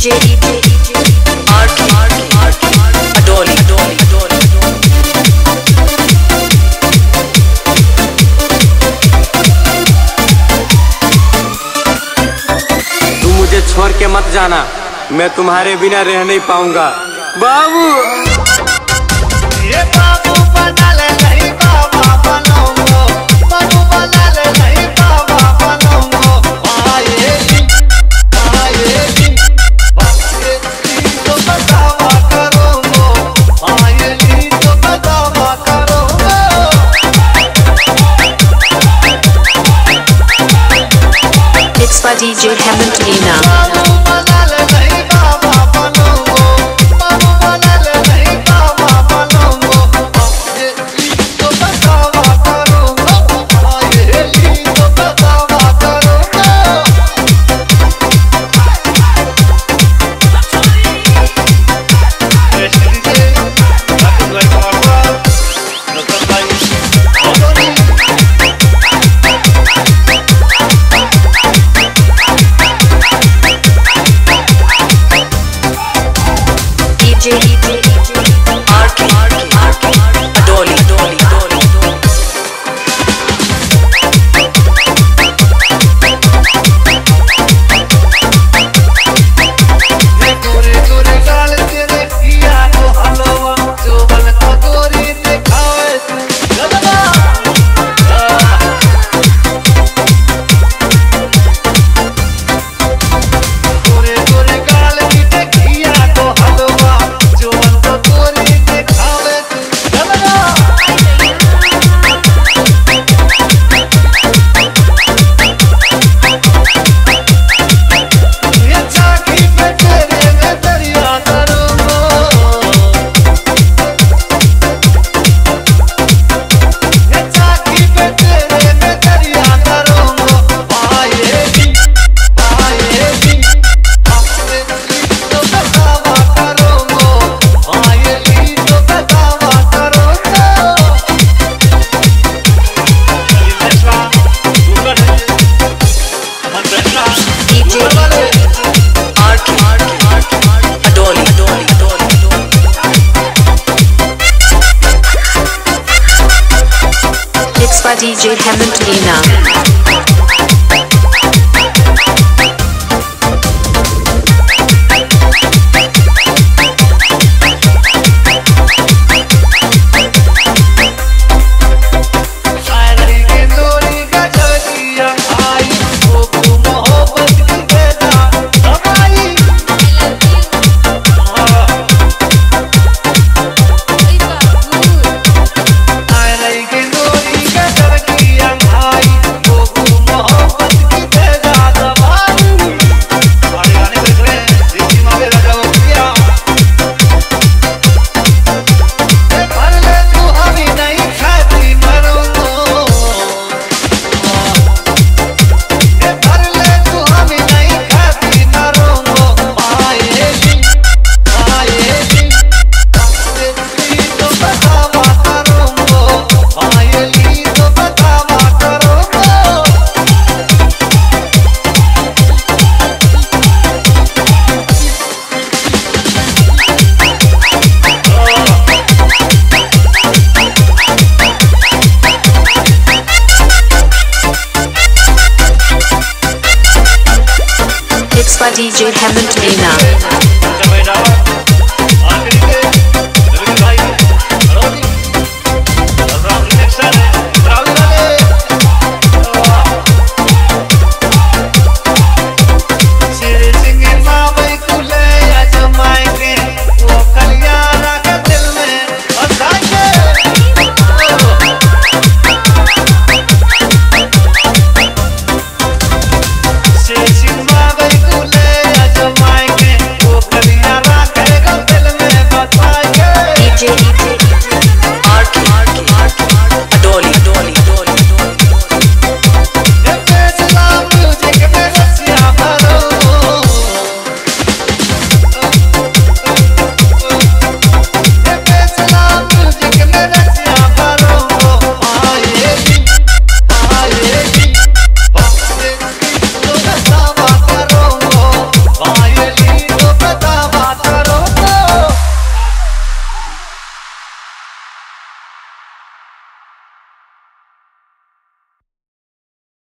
तू मुझे छोड़ के मत जाना। मैं तुम्हारे बिना रह नहीं पाऊँगा। बाबू! DJ Hamilton. DJ by DJ Hammond DJ Hammond Mina.